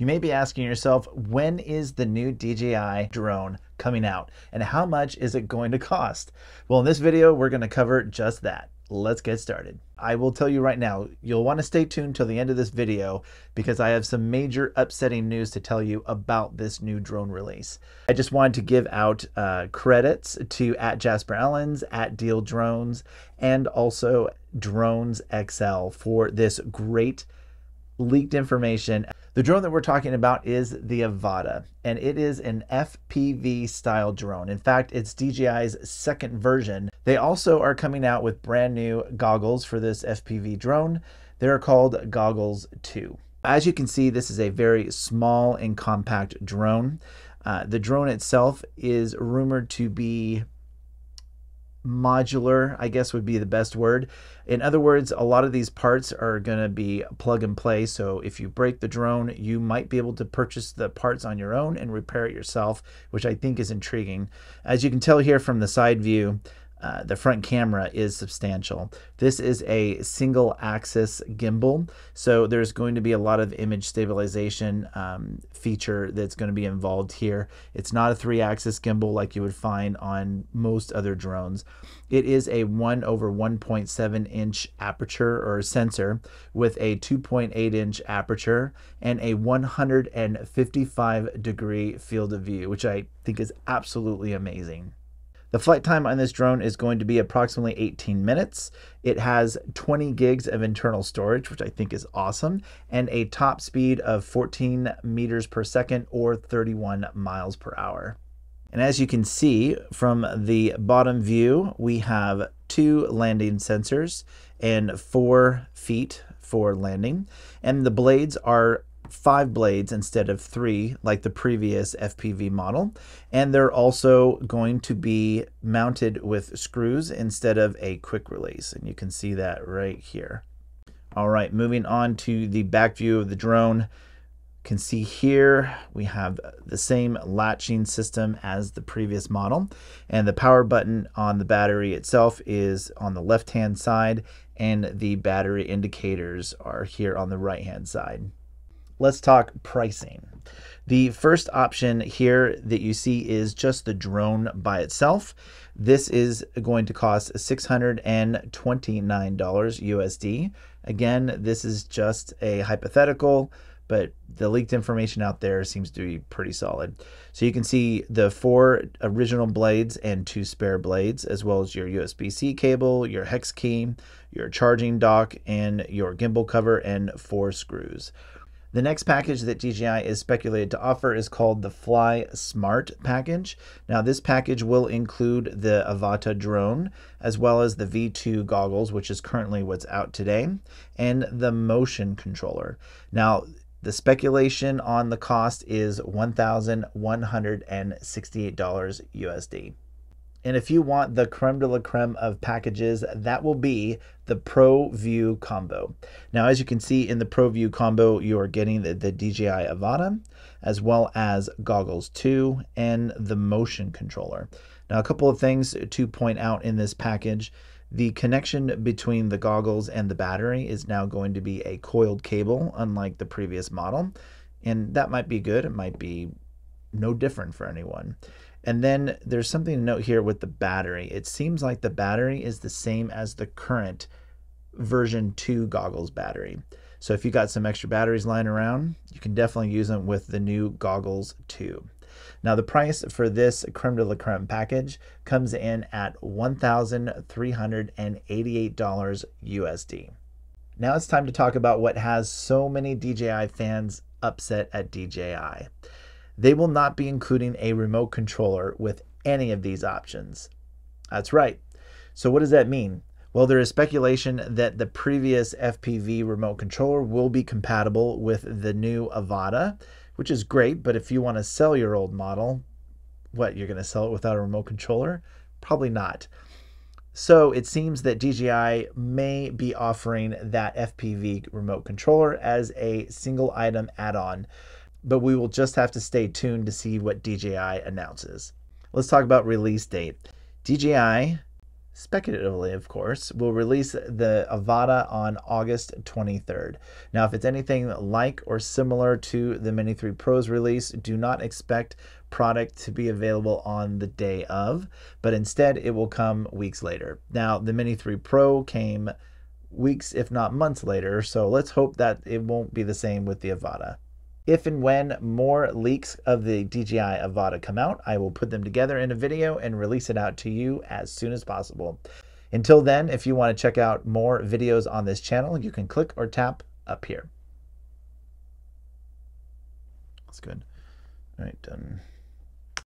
You may be asking yourself, when is the new DJI drone coming out and how much is it going to cost? Well, in this video, we're going to cover just that. Let's get started. I will tell you right now, you'll want to stay tuned till the end of this video because I have some major upsetting news to tell you about this new drone release. I just wanted to give out uh, credits to at Jasper Ellens, at Deal Drones, and also Drones XL for this great leaked information. The drone that we're talking about is the Avata, and it is an FPV style drone. In fact, it's DJI's second version. They also are coming out with brand new goggles for this FPV drone. They're called Goggles 2. As you can see, this is a very small and compact drone. Uh, the drone itself is rumored to be modular, I guess would be the best word. In other words, a lot of these parts are going to be plug and play. So if you break the drone, you might be able to purchase the parts on your own and repair it yourself, which I think is intriguing. As you can tell here from the side view, uh, the front camera is substantial. This is a single axis gimbal, so there's going to be a lot of image stabilization um, feature that's going to be involved here. It's not a three axis gimbal like you would find on most other drones. It is a 1 over 1.7 inch aperture or sensor with a 2.8 inch aperture and a 155 degree field of view, which I think is absolutely amazing. The flight time on this drone is going to be approximately 18 minutes. It has 20 gigs of internal storage, which I think is awesome, and a top speed of 14 meters per second or 31 miles per hour. And as you can see from the bottom view, we have two landing sensors and four feet for landing. And the blades are five blades instead of three like the previous FPV model. And they're also going to be mounted with screws instead of a quick release. And you can see that right here. All right, moving on to the back view of the drone. You can see here we have the same latching system as the previous model and the power button on the battery itself is on the left hand side and the battery indicators are here on the right hand side let's talk pricing. The first option here that you see is just the drone by itself. This is going to cost $629 USD. Again, this is just a hypothetical, but the leaked information out there seems to be pretty solid. So you can see the four original blades and two spare blades, as well as your USB-C cable, your hex key, your charging dock, and your gimbal cover, and four screws. The next package that DJI is speculated to offer is called the Fly Smart package. Now, this package will include the Avata drone, as well as the V2 goggles, which is currently what's out today, and the motion controller. Now, the speculation on the cost is $1,168 USD. And if you want the creme de la creme of packages, that will be the Pro View combo. Now, as you can see in the Pro View combo, you are getting the, the DJI Avata, as well as Goggles 2 and the motion controller. Now, a couple of things to point out in this package. The connection between the goggles and the battery is now going to be a coiled cable, unlike the previous model. And that might be good. It might be no different for anyone. And then there's something to note here with the battery. It seems like the battery is the same as the current version 2 goggles battery. So if you got some extra batteries lying around, you can definitely use them with the new goggles 2. Now the price for this creme de la creme package comes in at $1,388 USD. Now it's time to talk about what has so many DJI fans upset at DJI. They will not be including a remote controller with any of these options. That's right. So, what does that mean? Well, there is speculation that the previous FPV remote controller will be compatible with the new Avata, which is great. But if you want to sell your old model, what, you're going to sell it without a remote controller? Probably not. So it seems that DJI may be offering that FPV remote controller as a single item add on but we will just have to stay tuned to see what DJI announces. Let's talk about release date. DJI speculatively, of course, will release the Avata on August 23rd. Now, if it's anything like or similar to the Mini 3 Pro's release, do not expect product to be available on the day of, but instead it will come weeks later. Now, the Mini 3 Pro came weeks, if not months later, so let's hope that it won't be the same with the Avata. If and when more leaks of the DJI Avata come out, I will put them together in a video and release it out to you as soon as possible. Until then, if you want to check out more videos on this channel, you can click or tap up here. That's good. All right, done.